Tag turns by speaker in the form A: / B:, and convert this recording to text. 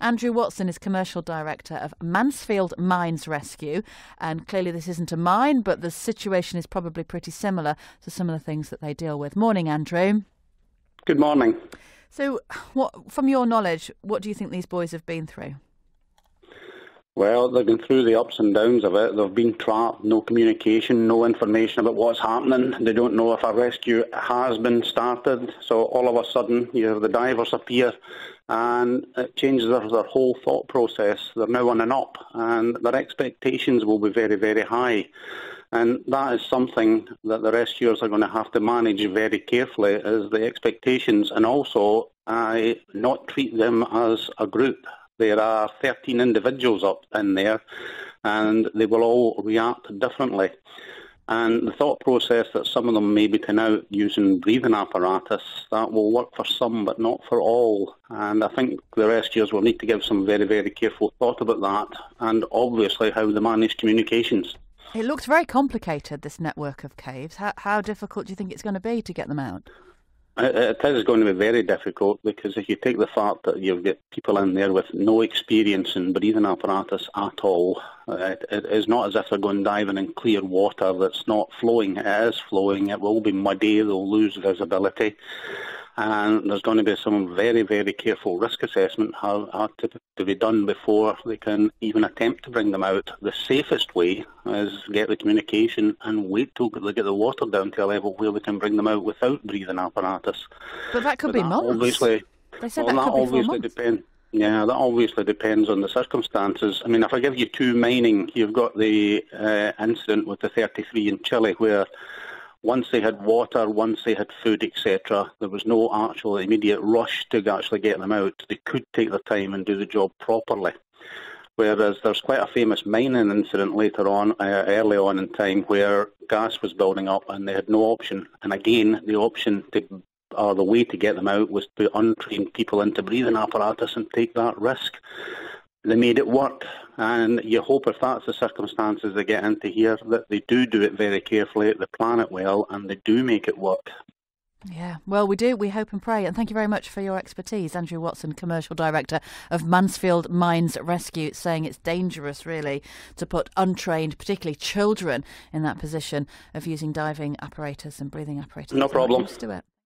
A: Andrew Watson is Commercial Director of Mansfield Mines Rescue. And clearly, this isn't a mine, but the situation is probably pretty similar to some of the things that they deal with. Morning, Andrew.
B: Good morning.
A: So, what, from your knowledge, what do you think these boys have been through?
B: Well, they've been through the ups and downs of it. They've been trapped, no communication, no information about what's happening. They don't know if a rescue has been started. So all of a sudden, you have the divers appear and it changes their, their whole thought process. They're now on and up and their expectations will be very, very high. And that is something that the rescuers are going to have to manage very carefully is the expectations and also uh, not treat them as a group. There are 13 individuals up in there, and they will all react differently. And the thought process that some of them may be turn out using breathing apparatus, that will work for some but not for all. And I think the rescuers will need to give some very, very careful thought about that and obviously how they manage communications.
A: It looks very complicated, this network of caves. How, how difficult do you think it's going to be to get them out?
B: Uh, uh, it is going to be very difficult because if you take the fact that you've got people in there with no experience in breathing apparatus at all, uh, it, it is not as if they're going diving in clear water that's not flowing. It is flowing. It will be muddy. They'll lose visibility and there's going to be some very, very careful risk assessment have, have to, to, be done before they can even attempt to bring them out. The safest way is get the communication and wait till they get the water down to a level where they can bring them out without breathing apparatus.
A: But that could but be that months. Obviously, they said well, that, that obviously depends.
B: Yeah, that obviously depends on the circumstances. I mean, if I give you two mining, you've got the uh, incident with the 33 in Chile where once they had water, once they had food, etc., there was no actual immediate rush to actually get them out. They could take their time and do the job properly. Whereas there's quite a famous mining incident later on, uh, early on in time, where gas was building up and they had no option. And again, the option to, or the way to get them out was to untrain people into breathing apparatus and take that risk they made it work. And you hope if that's the circumstances they get into here, that they do do it very carefully, they plan it well, and they do make it work.
A: Yeah, well, we do. We hope and pray. And thank you very much for your expertise. Andrew Watson, Commercial Director of Mansfield Mines Rescue, saying it's dangerous, really, to put untrained, particularly children, in that position of using diving apparatus and breathing apparatus.
B: No problem.
A: To it.